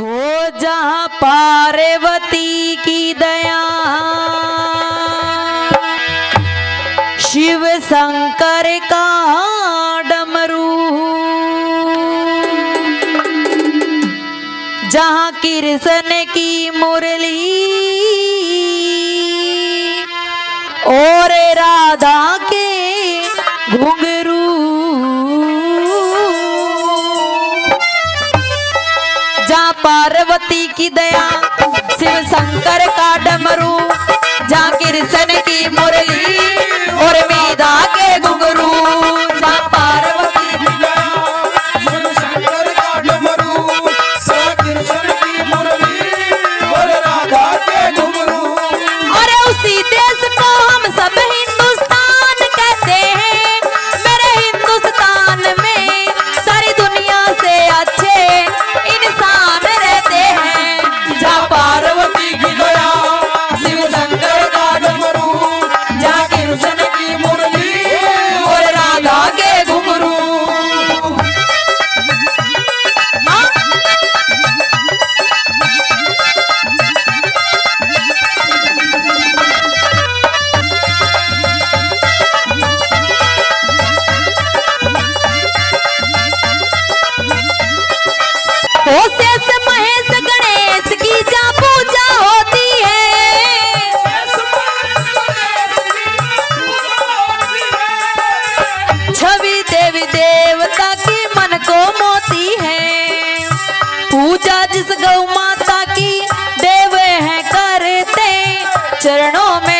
हो जहाँ पार्वती की दया। शिव शंकर का डमरू। जहाँ कृष्ण की मुरली और राधा के घुंग पार्वती की दया शिव शंकर का डमरू जा कृष्ण की मुरली। चरणों में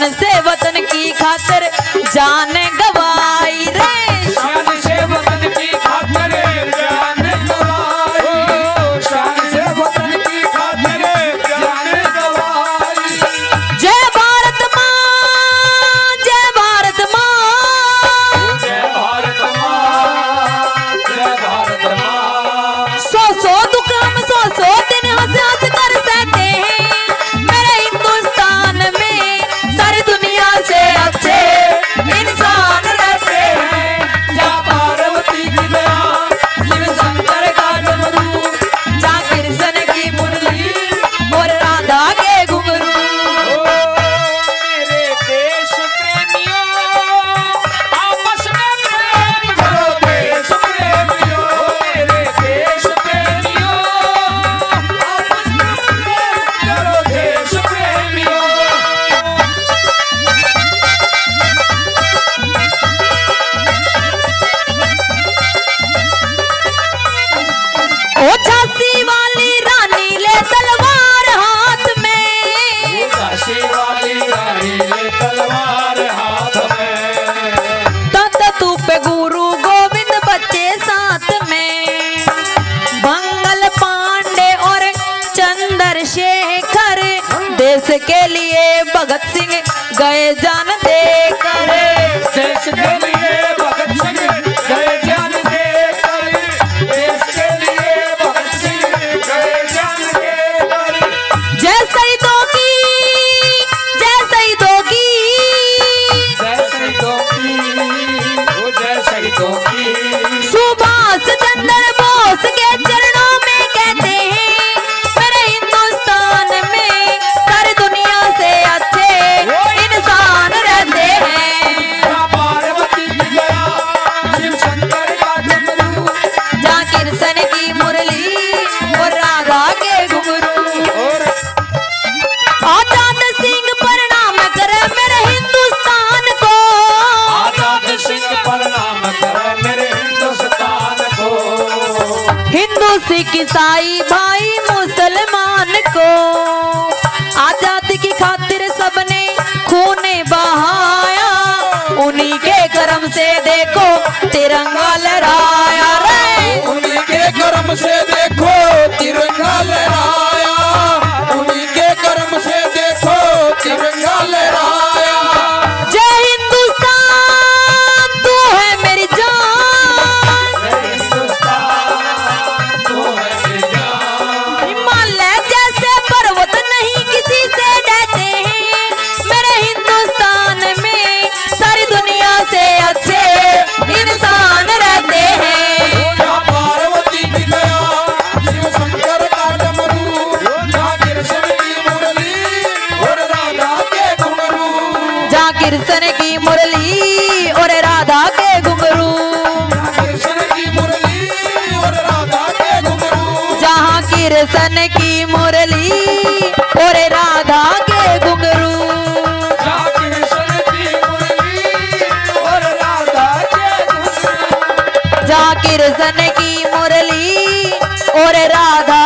वतन से वतन की खातिर जाने देश के लिए भगत सिंह गए जान देकर। ईसाई भाई मुसलमान को आज़ादी की खातिर सबने खून बहाया। उन्हीं के कर्म से देखो तिरंगा लहरा। कृष्ण की मुरली और राधा के घुंगरू जा कृष्ण की मुरली और राधा